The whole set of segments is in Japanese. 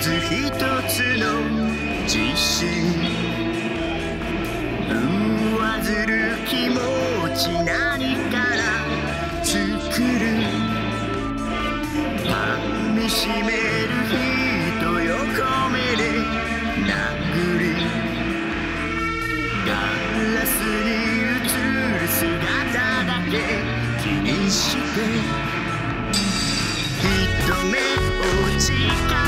ず一つの自信上ずる。気持ち何から作る。噛みしめる人よ横目で。殴りガラスに映る姿だけ気にして一目落ちか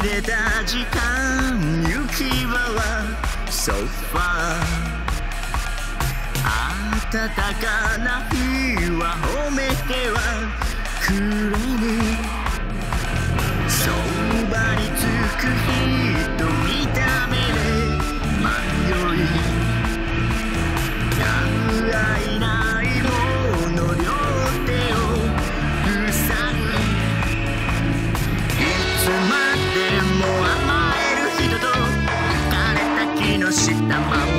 入れた時間き場はソファー。暖かな日は I'm